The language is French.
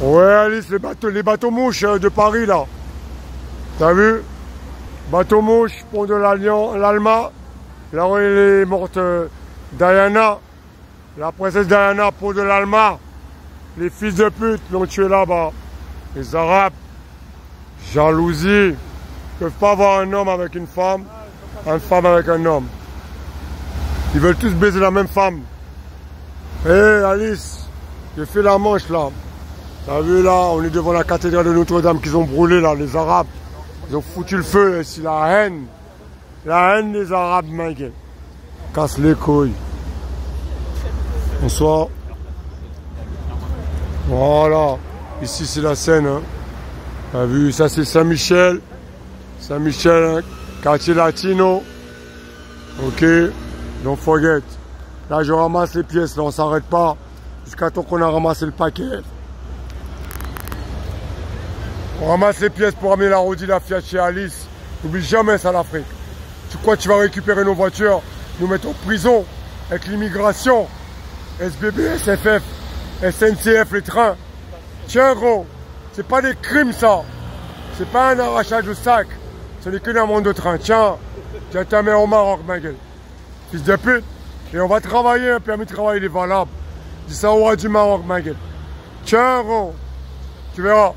Ouais, Alice, les bateaux, les bateaux mouches euh, de Paris, là. T'as vu? Bateau mouche, pont de l'Alma. Là où est morte euh, Diana. La princesse Diana, pont de l'Alma. Les fils de pute l'ont tué là-bas. Les Arabes. Jalousie. Ils peuvent pas avoir un homme avec une femme. Une femme avec un homme. Ils veulent tous baiser la même femme. Hé Alice, j'ai fait la manche là. T'as vu là, on est devant la cathédrale de Notre-Dame qu'ils ont brûlé là, les Arabes. Ils ont foutu le feu, c'est la haine. La haine des Arabes, mec. Casse les couilles. Bonsoir. Voilà. Ici c'est la Seine. T'as vu, ça c'est Saint-Michel. Saint-Michel, hein. quartier latino. Ok. Don't forget. Là je ramasse les pièces, là on s'arrête pas. Jusqu'à temps qu'on a ramassé le paquet. On ramasse les pièces pour amener la Rodi, la Fiat chez Alice. N'oublie jamais ça l'Afrique. Tu crois que tu vas récupérer nos voitures, nous mettre en prison avec l'immigration, SBB, SFF, SNCF, les trains. Tiens gros, c'est pas des crimes ça. C'est pas un arrachage de sac. Ce n'est qu'une amende de train. Tiens, tiens ta mère au Maroc, ma gueule. Fils de pute. Et on va travailler, un permis de travail il est valable. Dis ça au roi du Maroc, ma gueule. Tiens gros, tu verras.